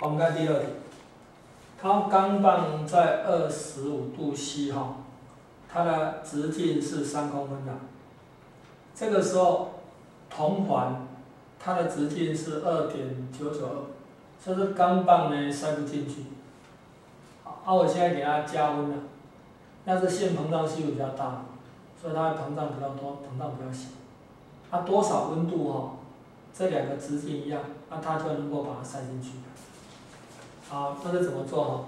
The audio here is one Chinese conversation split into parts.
我们看第二题，它钢棒在二十五度 C 哈，它的直径是三公分的。这个时候，铜环它的直径是二点九九二，所以说钢棒呢塞不进去。好，啊，我现在给它加温了，那是线膨胀系数比较大，所以它的膨胀比较多，膨胀比较小。它多少温度哈，这两个直径一样，那它就能够把它塞进去。好，那是怎么做哈？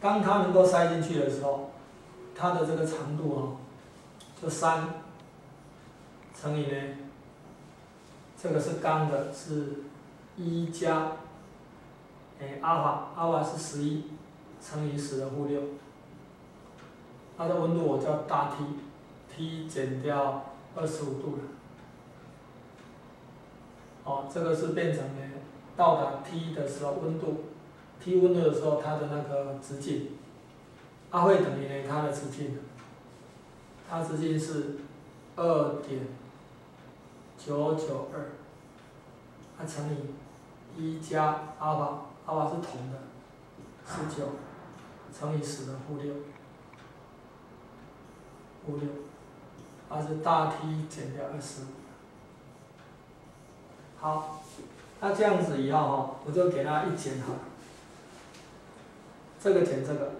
当它能够塞进去的时候，它的这个长度哈，就三。乘以呢，这个是钢的，是一加，哎，阿尔法，阿尔法是十一，乘以十的负六，它的温度我叫大 T，T 减掉二十五度了，哦，这个是变成呢，到达 T 的时候温度，T 温度的时候它的那个直径，它会等于呢它的直径，它直径是二点。九九二，它乘以一加阿尔法，阿尔法是铜的，十九乘以十的负六，负六，它是大 T 减掉二十。好，那这样子以后哈，我就给它一减哈，这个减这个，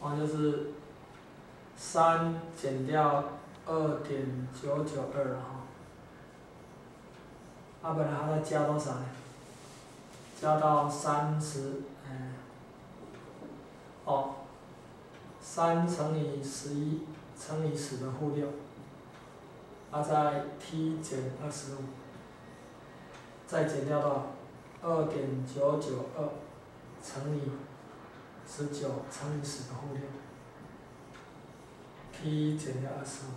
哦就是三减掉二点九九二哈。啊，本来还要加多少呢？加到三十，嗯，哦，三乘以十一乘以十的负六，啊，再 T 减二十五，再减掉到二点九九二乘以十九乘以十的负六，T 减掉二十五，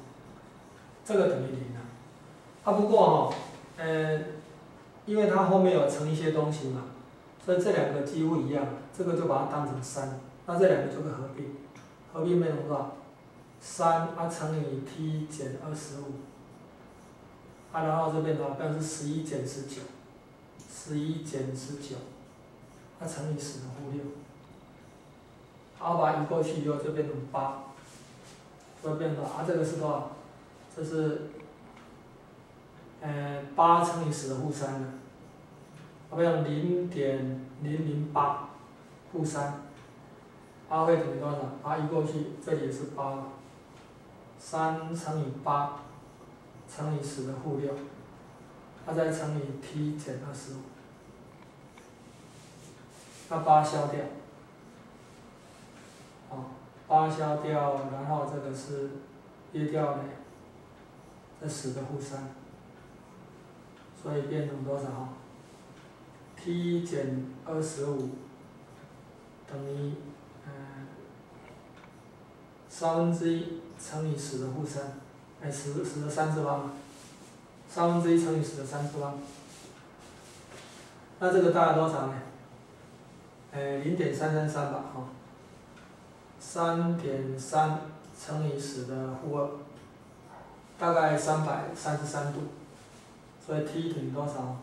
这个等于零啊。啊，不过哈。嗯，因为它后面有乘一些东西嘛，所以这两个几乎一样，这个就把它当成三，那这两个就会合并，合并变成多少？三啊乘以 T 减二十五，啊然后这边的话变成是十一减十九，十一减十九，啊乘以十的负六，好把它移过去以后就变成八，就变成啊这个是多少？这是。呃，八乘以十的负三呢？好，不要零点零零八负三，八会等于多少？八移过去，这里也是八，三乘以八乘以十的负六，它再乘以 T 减二十五，那八消掉，好，八消掉，然后这个是约掉呢，这十的负三。所以变成多少？T 减二十五等于嗯三分之一乘以十的负三，哎十十的三次方，三分之一乘以十的三次方。那这个大概多少呢？哎零点三三三吧，哈。三点三乘以十的负二，大概三百三十三度。所以 T 等于多少？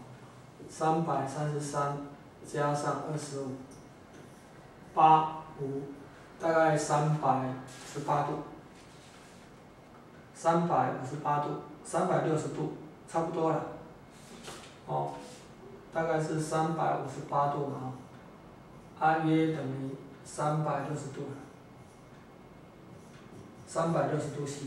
三百三十三加上二十五，八五，大概三百十八度，三百五十八度，三百六十度，差不多了。哦，大概是三百五十八度嘛，啊约等于三百六十度，三百六十度 C。